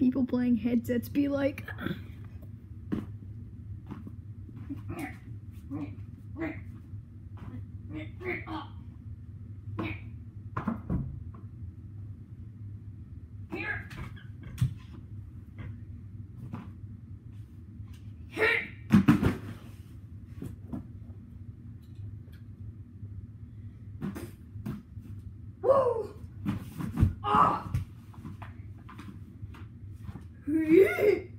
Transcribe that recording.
people playing headsets be like. Woo! Ah! えー